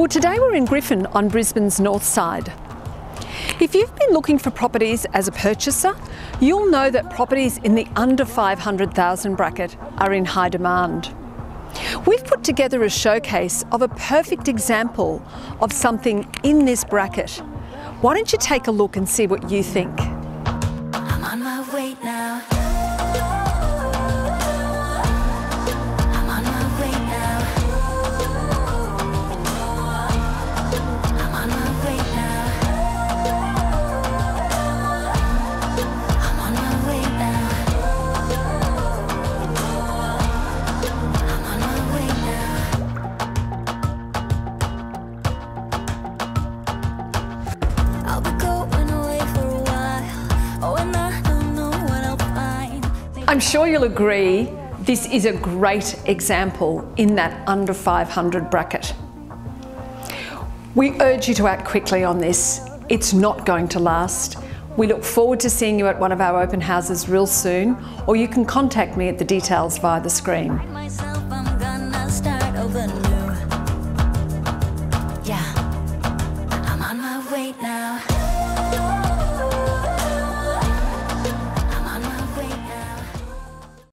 Well, today we're in Griffin on Brisbane's north side. If you've been looking for properties as a purchaser, you'll know that properties in the under 500,000 bracket are in high demand. We've put together a showcase of a perfect example of something in this bracket. Why don't you take a look and see what you think? I'm sure you'll agree this is a great example in that under 500 bracket. We urge you to act quickly on this. It's not going to last. We look forward to seeing you at one of our open houses real soon, or you can contact me at the details via the screen.